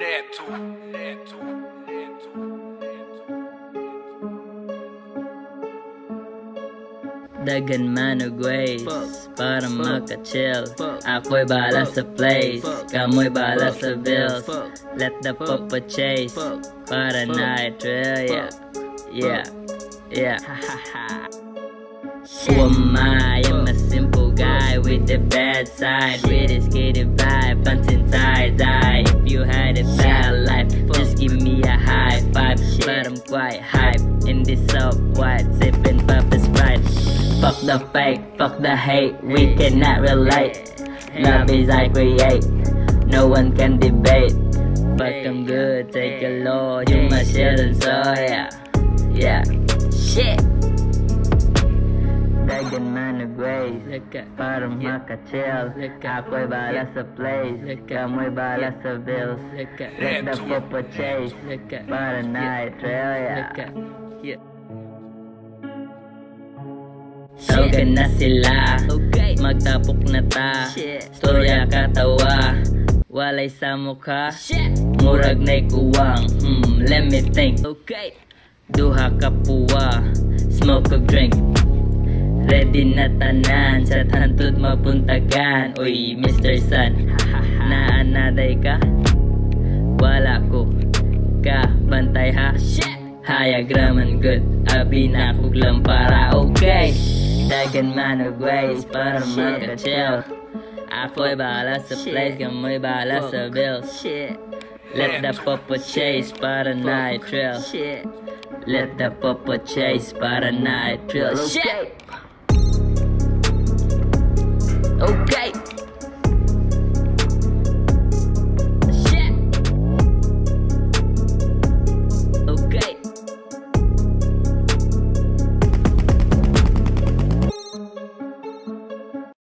Neto, neto, neto, neto. Dagan man og ways Para maka-chill Ako'y bahala sa place Kamo'y bahala sa bills. Let the papa chase. Para na thrill Yeah, yeah, yeah Who am I? I'm a simple guy with the bad side. With a skated vibe, punching tie die If you had a bad life, just give me a high five. But I'm quite hype in this up white Sipping Papa's Sprite Fuck the fake, fuck the hate We cannot relate. Love is I create No one can debate. But I'm good, take a load You must shit and so yeah Yeah. Shit Dagan man of grace. Para maka-chill. Ako'y bahala sa place. Kamo'y bahala sa bills. Let the popo chase. Para na trail yeah. Tawagan na sila. Magtapok na ta. Storya katawa. Walay sa mukha. Murag na'y kuwang. Hmm, Let me think. Okay. Duha ka puwa. Smoke a drink Ready na tanan Sa hantod mapuntagan. Uy Mr. Sun Naanaday ka? Wala ko Ka Bantay ha Hayagraman good. Abi na kog lampara. Okay. Dagan man og ways Para maka-chill Ako'y bahala sa place Kamo'y bahala sa bills. Let the popo chase Para na thrill. Let the popo chase Para na thrill. Shit Okay